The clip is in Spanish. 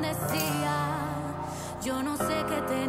decía, yo no sé qué tenía